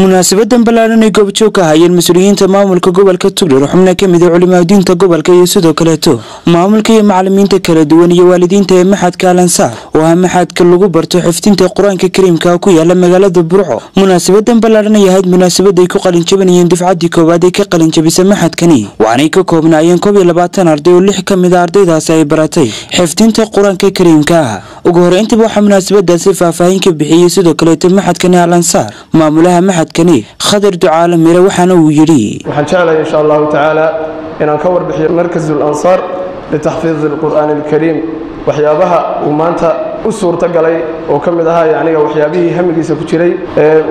munaasabadan ballaaran ay goobjoog ka hayeen mas'uuliyiinta maamulka gobolka tugdhar xubna ka a culimaadiinta gobolka iyo sidoo kaleeto maamulka iyo macalimiinta kala duwan iyo waalidiinta ee maxadka alansaar oo ah maxadka lagu barto xifdinta qur'aanka kariimka ku yaalla magaalada burco. Munaasabadan ballaaran ay ahayd munaasabad ay ku qalinjabanayeen dufcaddii koowaad ee ka qalinjabisa maxadkani waxaanay ka koobnaayeen koob iyo labaatan arday oo lix ka mid a ardaydaasi ay baratay xifdinta qur'aanka kariimka. ah ugu horeyntiba waxaa munaasabadaasi faahfaahin ka bixiyey sidoo kaleeto maxadkani alansaar maamulaha maxadkani khadar ducaale mire waxaana uu yidhi waxaan jeclahay insha allahu tacaala inaan ka warbixiyo markazu lansaar litaxfiidi alqur'aani alkariim waxyaabaha uu maanta u suurto galay oo ka mid ahaa yaniga waxyaabihii hamigiisa ku jiray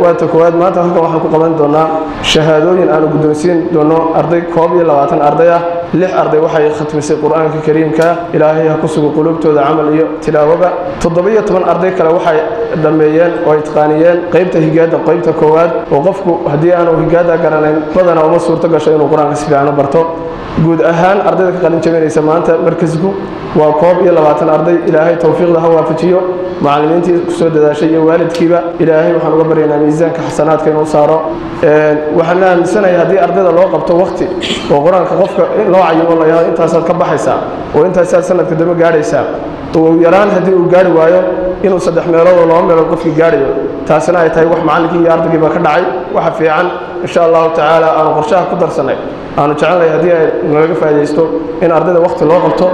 waata koowaad maanta halkan waxaan ku qaban doonaa shahaadooyin aanu guddoonsiin doono arday koob iyo labaatan arday ah lix arday waxay khatmisay qur'aanka kariimka ilaahay ha ku sugo quluubtooda camal iyo tilaawaba toddoba-iyo toban arday kale waxay dhammeeyeen oo itqaaniyeen qaybta higaadda qaybta koowaad oo qofku haddii aanu higaadda garanayn badana uma suurto gasho inuu qur'aanka si fiican u barto. Guud ahaan ardayda ka qalin jabinaysa maanta markasku waa koob iyo labaatan arday. Ilaahay towfiiqda ha waafajiyo. Macallimiintii ku soo dadaashay iyo waalidkiiba ilaahay waxaan uga baryaynaa miisaanka xasanaadka inuu saaro. Waxaan aaminsanahay haddii ardayda loo qabto wakhti oo qur'aanka qofka loo cayimo la yahado intaasaad ka baxaysaa oo intaasaad sanadka dambe gaadhaysaa ugu yaraan haddii uu gaari waayo inuu saddex meelood oo laba meelood qofkii gaadhayo taasina ay tahay wax macallinkii iyo ardaygii baa ka dhacay. Waxa fiican insha allahu tacaala aanu qorshaha ku darsannay. Aanu jecelnahay haddii ay nalaga faa'idaysto in ardayda wakhti loo qabto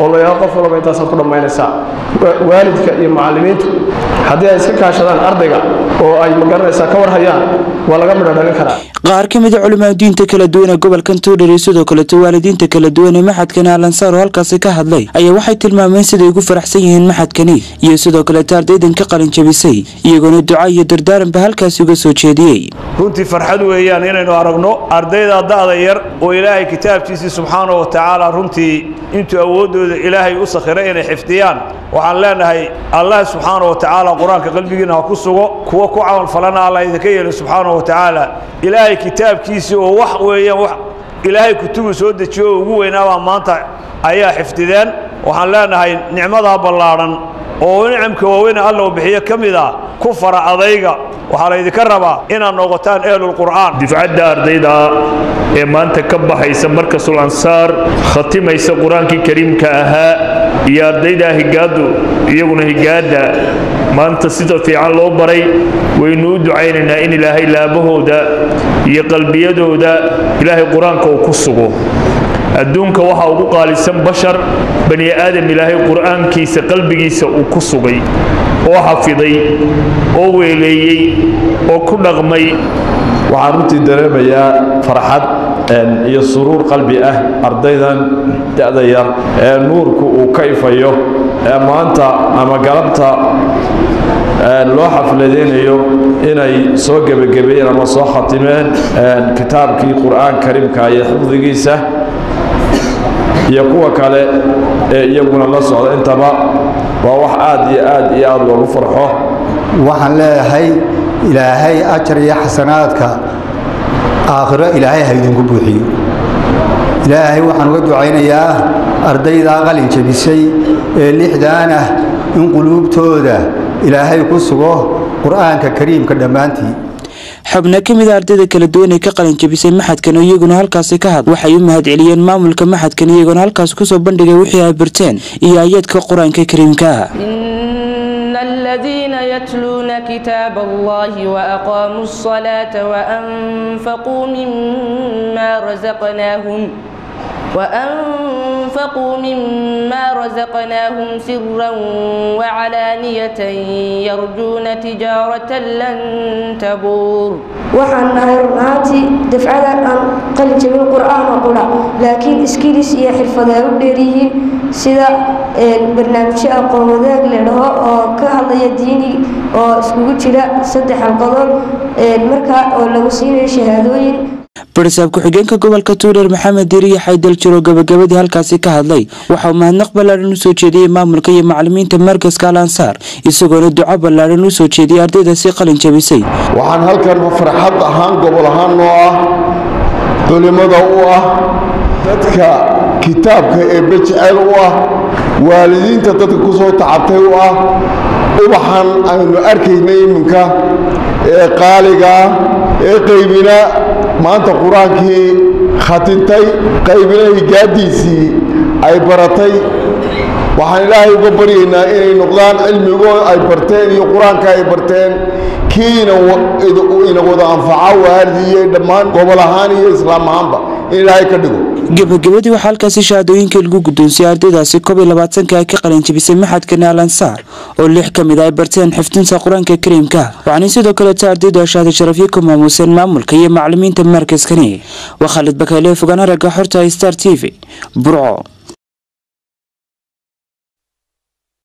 oo la yaho qof walba intaasaad ku dhammaynaysaa. Waalidka iyo macallimiintu haddii ay iska kaashadaan ardayga oo ay ma garanaysaa ka war hayaan waa laga midho dhalin karaa. Qaar ka mid a culimaadiinta kala duwan ee gobolkan tuudhar iyo sidoo kaleto waalidiinta kala duwan ee maxadkani alansaar oo halkaasi ka hadlay ayaa waxay tilmaameen siday ugu faraxsan yihiin maxadkani iyo sidoo kaleto ardaydan ka qalin jabisay iyagoona duca iyo dardaaranba halkaasi uga soo jeediyey. Runtii farxad weeyaan inaynu aragno ardayda da'da yar oo ilaahay kitaabkiisii subxaanahu wa tacaala runtii intuu awooddooda ilaahay u sakhiray inay xifdiyaan waxaan leenahay allah subxaana wa tacaala qur'aanka qalbigiina ha ku sugo kuwa ku camalfalana allah idinka yeelo subxaana wa tacaala ilaahay kitaabkiisii oo wax weeyaan wax ilaahay kutubu soo dejiyo oo ugu weynaabaa maanta ayaa xifdideen waxaan leenahay nicmadaa ballaadhan oo nicamka waaweyne alla uu bixiyo ka mid ah ku fara adayga waxaa laydinka rabaa inaad noqotaan ehlulqur'aan dufcadda ardayda ee maanta ka baxaysa markasul ansaar khatimaysa qur'aankii kariimka ahaa iyo ardayda higaaddu iyaguna higaadda maanta sida fiican loo baray waynu u ducaynaynaa in ilaahay laabahooda iyo qalbiyadooda ilaahay qur'aanka uu ku sugo adduunka waxaa ugu qaalisan bashar bani aadam ilaahay qur'aankiisa qalbigiisa uu ku sugay oo xafiday oo weeleeyey oo ku dhaqmay. Waxaan runtii dareemayaa farxad iyo suruur qalbi ah ardaydan da'da yar ee nuurku uu ka ifayo ee maanta ama galabta loo xafladaynayo inay soo gebagabeeyeen ama soo khatimeen kitaabkii qur'aan kariimka iyo xifdigiisa iyo kuwa kale ee iyaguna la socda intaba waa wax aad iyo aad iyo aad loogu farxo. Waxaan leeyahay ilaahay ajar iyo xasanaadka aakhiro ilaahay ha idinku buuxiyo. Ilaahay waxaan uga ducaynayaa ardaydaa qalin jabisay ee lixdaan ah in quluubtooda ilaahay ku sugo qur'aanka kariimka dhammaantii xubno ka mid a ardayda kala duwan ee ka qalin jabisay maxadkan oo iyaguna halkaasi ka had waxay u mahad celiyeen maamulka maxadkan iyagoona halkaas kusoo bandhigay wixii ay barteen iyo ayadka qur-aanka kariimka الذين يتلون كتاب الله وأقاموا الصلاة وأنفقوا مما رزقناهم وأنفقوا مما رزقناهم سرا وعلانية يرجون تجارة لن تبور waxaan nahay runaantii dafcada aan qalin jabin qur'aan oo qura laakiin iskilis iyo xirfaday u dheeryihiin sida barnaamijyo aqoon wadaag la dhaho oo ka hadlaya diini oo iskugu jira saddex xalqadood markaa oo lagu siinayo shahaadooyin barisaab ku-xigeenka gobolka tuudhar maxamed diiriya xaydal jiro gabagabadii halkaasi ka hadlay waxa uu mahadnaq ballaadhan u soo jeediyey maamulka iyo macalimiinta markaska alansaar isagoona duco ballaadhan u soo jeediyey ardaydaasi qalin jabisay. Waxaan halkan farxad ahaan gobol ahaan noo ah culimmada u ah dadka kitaabka ee bejcel u ah waalidiinta dadka ku soo tacabtay u ah ubaxan aynu arkayna iminka ee qaaliga ee qaybina maanta qur'aankii khatintay qaybina higaadiisii ay baratay. Waxaan ilaahay uga baryaynaa inay noqdaan cilmigoo ay barteen iyo qur'aanka ay barteen kiina ina wada anfaca waalidiye dhammaan gobol ahaan iyo islaam ahaanba. In ilaahay ka dhigo. Gebagabadii waxaa halkaasi shahaadooyinka lagu guddoonsiyay ardaydaasi koob iyo labaatanka ay ka qalinjabisay maxadka naalansaar oo lix ka mid a ay barteen xifdinta qur'aanka kariimka. Waxaanay sidoo kaleeta ardaydu ashaada sharafyo ku maamuuseen maamulka iyo macalimiinta markaskani. Waa khaalid bakayle fogaan aragga xorta star t v burco